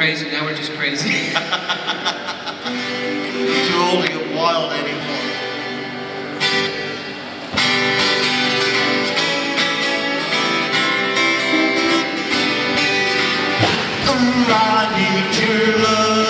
crazy, now we're just crazy. Too old to get wild anymore. I need your love.